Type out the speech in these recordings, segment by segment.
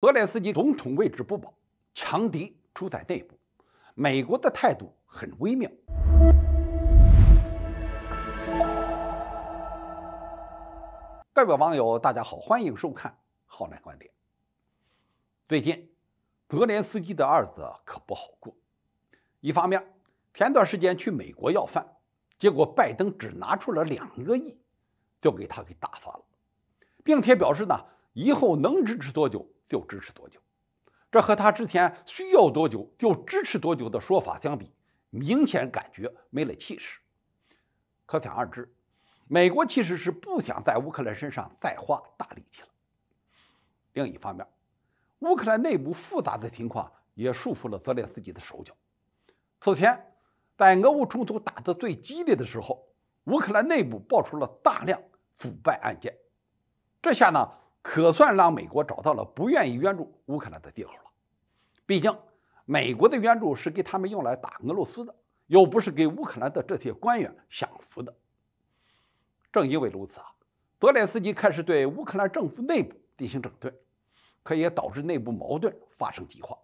泽连斯基总统位置不保，强敌出在内部，美国的态度很微妙。各位网友，大家好，欢迎收看《浩南观点》。最近，泽连斯基的日子可不好过。一方面，前段时间去美国要饭，结果拜登只拿出了两个亿，就给他给打发了，并且表示呢，以后能支持多久。就支持多久，这和他之前需要多久就支持多久的说法相比，明显感觉没了气势。可想而知，美国其实是不想在乌克兰身上再花大力气了。另一方面，乌克兰内部复杂的情况也束缚了泽连斯基的手脚。此前，在俄乌冲突打得最激烈的时候，乌克兰内部爆出了大量腐败案件，这下呢？可算让美国找到了不愿意援助乌克兰的借口了。毕竟，美国的援助是给他们用来打俄罗斯的，又不是给乌克兰的这些官员享福的。正因为如此啊，泽连斯基开始对乌克兰政府内部进行整顿，可也导致内部矛盾发生激化。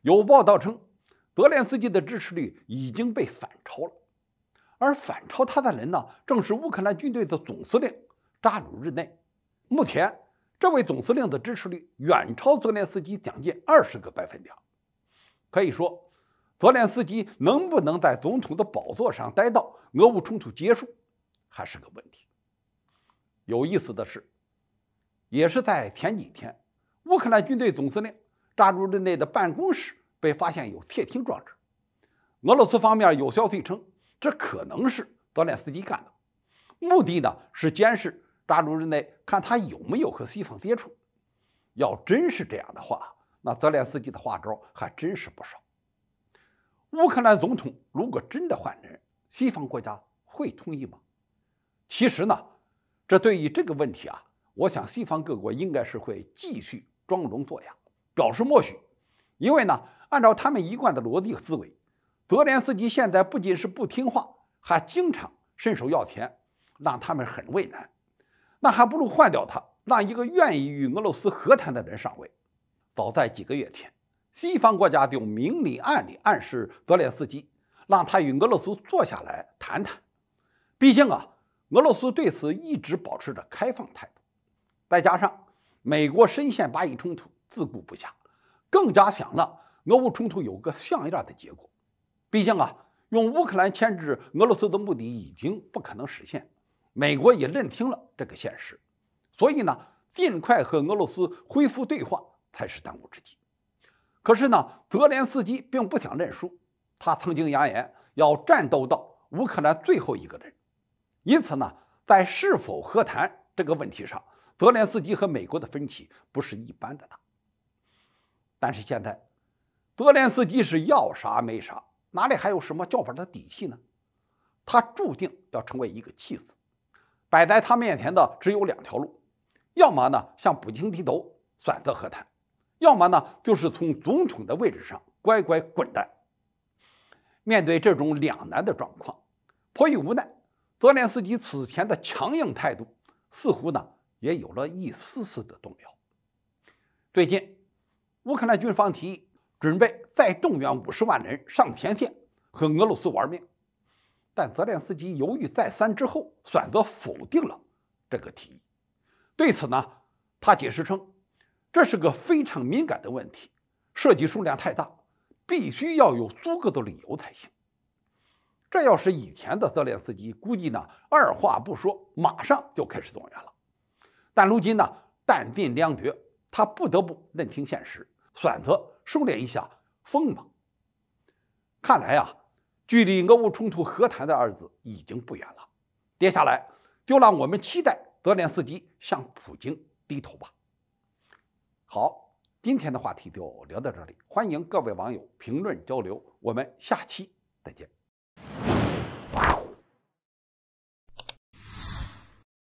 有报道称，泽连斯基的支持率已经被反超了，而反超他的人呢，正是乌克兰军队的总司令扎鲁日内。目前。这位总司令的支持率远超泽连斯基将近二十个百分点，可以说，泽连斯基能不能在总统的宝座上待到俄乌冲突结束，还是个问题。有意思的是，也是在前几天，乌克兰军队总司令扎卢日内的办公室被发现有窃听装置，俄罗斯方面有消息称，这可能是泽连斯基干的，目的呢是监视。扎鲁日内看他有没有和西方接触，要真是这样的话，那泽连斯基的花招还真是不少。乌克兰总统如果真的换人，西方国家会同意吗？其实呢，这对于这个问题啊，我想西方各国应该是会继续装聋作哑，表示默许。因为呢，按照他们一贯的逻辑思维，泽连斯基现在不仅是不听话，还经常伸手要钱，让他们很为难。那还不如换掉他，让一个愿意与俄罗斯和谈的人上位。早在几个月前，西方国家就明里暗里暗示泽连斯基，让他与俄罗斯坐下来谈谈。毕竟啊，俄罗斯对此一直保持着开放态度。再加上美国深陷巴以冲突，自顾不暇，更加想让俄乌冲突有个像样的结果。毕竟啊，用乌克兰牵制俄罗斯的目的已经不可能实现。美国也认清了这个现实，所以呢，尽快和俄罗斯恢复对话才是当务之急。可是呢，泽连斯基并不想认输，他曾经扬言要战斗到乌克兰最后一个人。因此呢，在是否和谈这个问题上，泽连斯基和美国的分歧不是一般的大。但是现在，泽连斯基是要啥没啥，哪里还有什么叫板的底气呢？他注定要成为一个弃子。摆在他面前的只有两条路，要么呢向普京低头选择和谈，要么呢就是从总统的位置上乖乖滚蛋。面对这种两难的状况，迫于无奈，泽连斯基此前的强硬态度似乎呢也有了一丝丝的动摇。最近，乌克兰军方提议准备再动员五十万人上前线和俄罗斯玩命。但泽连斯基犹豫再三之后，选择否定了这个提议。对此呢，他解释称，这是个非常敏感的问题，涉及数量太大，必须要有足够的理由才行。这要是以前的泽连斯基，估计呢二话不说，马上就开始动员了。但如今呢，弹尽粮绝，他不得不认清现实，选择收敛一下锋芒。看来啊。距离俄乌冲突和谈的日子已经不远了，接下来就让我们期待泽连斯基向普京低头吧。好，今天的话题就聊到这里，欢迎各位网友评论交流，我们下期再见。